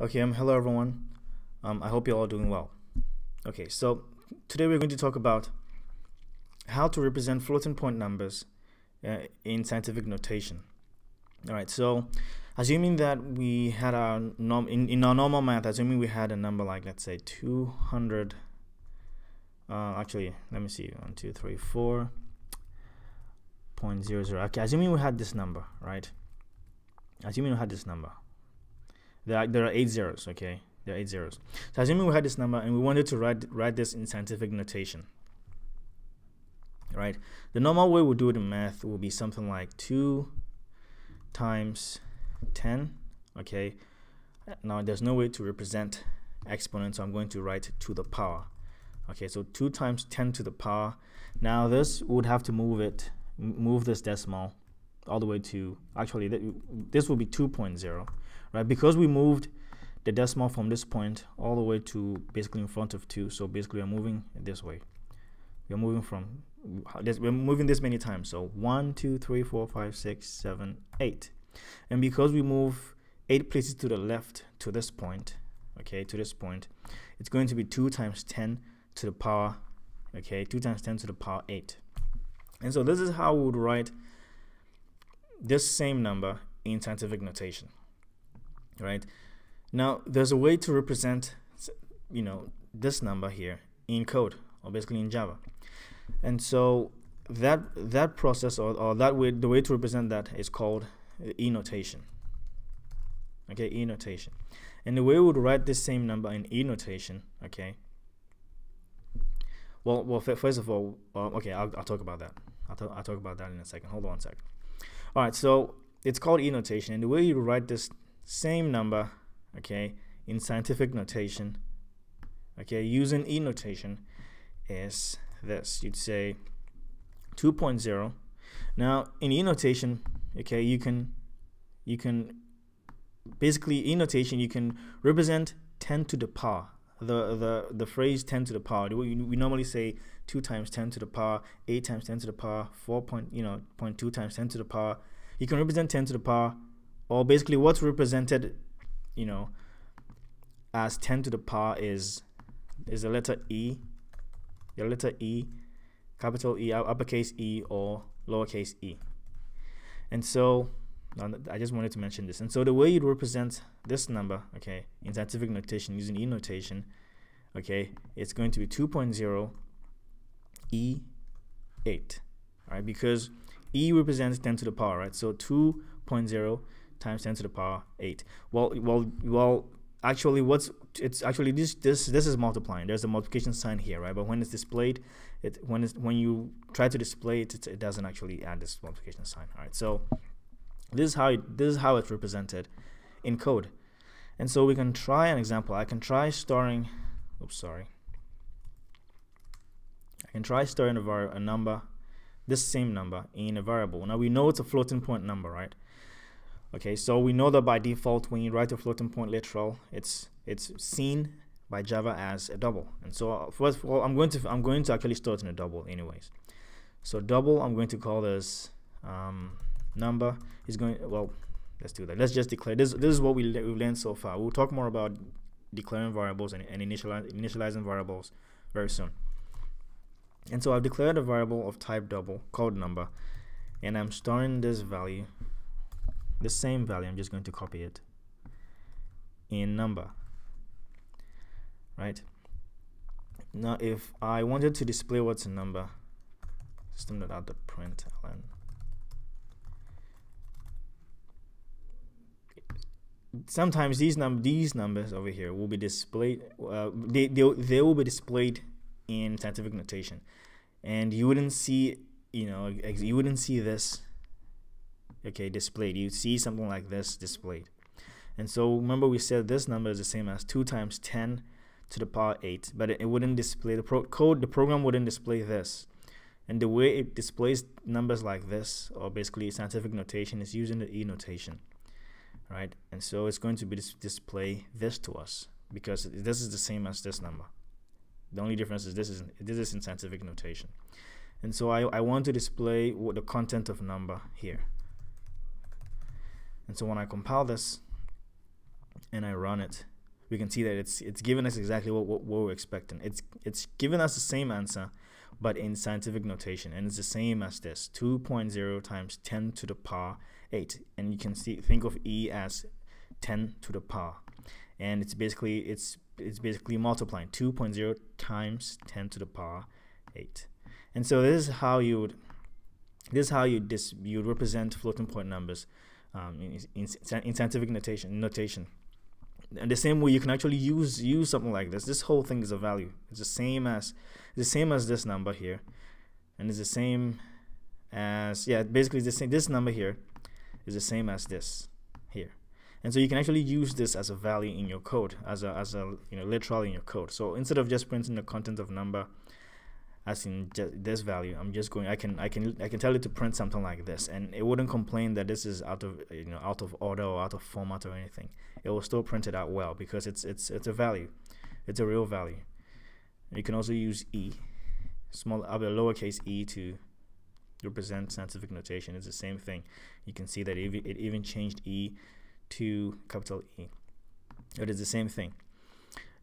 Okay, um, hello everyone. Um, I hope you're all doing well. Okay, so today we're going to talk about how to represent floating point numbers uh, in scientific notation. All right, so assuming that we had our norm in, in our normal math, assuming we had a number like let's say 200. Uh, actually, let me see, one, two, three, four point zero zero. Okay, assuming we had this number, right? Assuming we had this number, there are, there are eight zeros. Okay, there are eight zeros. So assuming we had this number and we wanted to write write this in scientific notation, right? The normal way we do it in math will be something like two times ten. Okay, now there's no way to represent exponent, so I'm going to write to the power. Okay, so 2 times 10 to the power. Now this would have to move it, move this decimal all the way to, actually th this will be 2.0, right? Because we moved the decimal from this point all the way to basically in front of 2, so basically we're moving this way. We're moving from, we're moving this many times. So 1, 2, 3, 4, 5, 6, 7, 8. And because we move 8 places to the left to this point, okay, to this point, it's going to be 2 times 10 to the power, okay, 2 times 10 to the power 8. And so this is how we would write this same number in scientific notation, right? Now, there's a way to represent, you know, this number here in code, or basically in Java. And so that that process, or, or that way, the way to represent that is called e-notation. Okay, e-notation. And the way we would write this same number in e-notation, okay, well, well, first of all, um, okay, I'll, I'll talk about that. I'll, I'll talk about that in a second. Hold on one second. All right, so it's called e-notation, and the way you write this same number, okay, in scientific notation, okay, using e-notation, is this. You'd say 2.0. Now, in e-notation, okay, you can, you can, basically e-notation, you can represent 10 to the power the the the phrase 10 to the power we, we normally say 2 times 10 to the power 8 times 10 to the power 4 point you know 0.2 times 10 to the power you can represent 10 to the power or basically what's represented you know as 10 to the power is is the letter e the letter e capital e uppercase e or lowercase e and so I just wanted to mention this. And so the way you'd represent this number, okay, in scientific notation using E notation, okay, it's going to be 2.0 E8, right? Because E represents 10 to the power, right? So 2.0 times 10 to the power 8. Well, well, well. Actually, what's it's actually this this this is multiplying. There's a multiplication sign here, right? But when it's displayed, it when it's when you try to display it, it, it doesn't actually add this multiplication sign. All right, so this is how it, this is how it's represented in code. And so we can try an example. I can try storing oops sorry. I can try storing a, a number, this same number in a variable. Now we know it's a floating point number, right? Okay, so we know that by default when you write a floating point literal, it's it's seen by Java as a double. And so uh, first of all, I'm going to I'm going to actually store it in a double anyways. So double, I'm going to call this um, number is going well let's do that let's just declare this this is what we we've learned so far we'll talk more about declaring variables and, and initializing variables very soon and so I've declared a variable of type double called number and I'm storing this value the same value I'm just going to copy it in number right? Now if I wanted to display what's a number system.out.println sometimes these num these numbers over here will be displayed uh, they, they, they will be displayed in scientific notation. And you wouldn't see you know you wouldn't see this okay displayed you see something like this displayed and so remember we said this number is the same as 2 times 10 to the power 8 but it, it wouldn't display the code the program wouldn't display this and the way it displays numbers like this or basically scientific notation is using the e notation right? And so it's going to be dis display this to us because this is the same as this number. The only difference is this is this is in scientific notation. And so I, I want to display what the content of number here. And so when I compile this, and I run it, we can see that it's it's given us exactly what, what, what we're expecting. It's it's given us the same answer, but in scientific notation, and it's the same as this: 2.0 times 10 to the power 8, and you can see think of e as 10 to the power, and it's basically it's it's basically multiplying 2.0 times 10 to the power 8, and so this is how you would this is how you dis you would represent floating point numbers um, in, in, in scientific notation notation. And the same way you can actually use use something like this. This whole thing is a value. It's the same as the same as this number here. And it's the same as yeah basically the same this number here is the same as this here. And so you can actually use this as a value in your code as a as a you know literal in your code. So instead of just printing the content of number as in this value i'm just going i can i can i can tell it to print something like this. And it wouldn't complain that this is out of you know out of order or out of format or anything. It will still print it out well because it's it's it's a value. It's a real value. You can also use e small uh, lowercase e to represent scientific notation. It's the same thing. You can see that it even changed e to capital e. It is the same thing.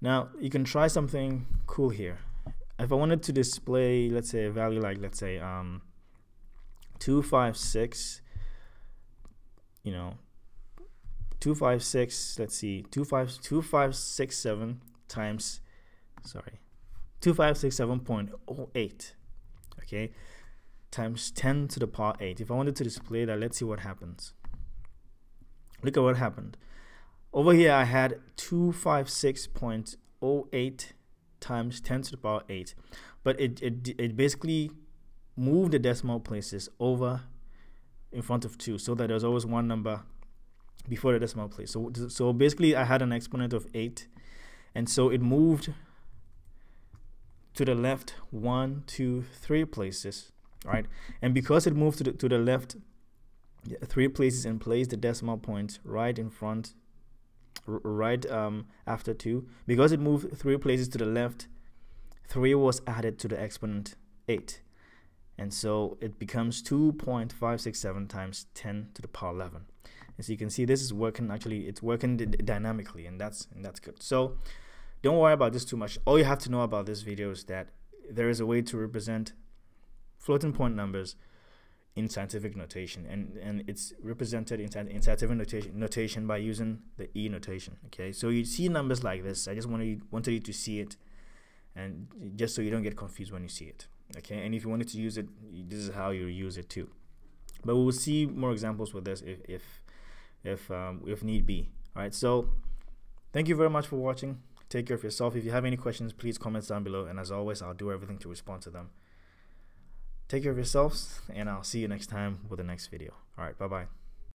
Now you can try something cool here if I wanted to display, let's say a value like, let's say, um, 256, you know, 256, let's see, 25, 2567 times, sorry, 2567.08, okay, times 10 to the power 8. If I wanted to display that, let's see what happens. Look at what happened. Over here, I had 256.08 times 10 to the power 8 but it, it, it basically moved the decimal places over in front of 2 so that there's always one number before the decimal place. So so basically I had an exponent of 8 and so it moved to the left one two three places right? And because it moved to the, to the left three places and placed the decimal point right in front right um, after 2 because it moved three places to the left 3 was added to the exponent 8 and so it becomes 2.567 times 10 to the power 11 as you can see this is working actually it's working dynamically and that's and that's good. So don't worry about this too much. All you have to know about this video is that there is a way to represent floating point numbers in scientific notation and and it's represented in, in scientific notation notation by using the e notation okay? So you see numbers like this. I just wanted you, wanted you to see it and just so you don't get confused when you see it okay? And if you wanted to use it this is how you use it too. But we'll see more examples with this if if if, um, if need be all right so thank you very much for watching. Take care of yourself. If you have any questions please comment down below and as always i'll do everything to respond to them Take care of yourselves, and I'll see you next time with the next video. All right, bye bye.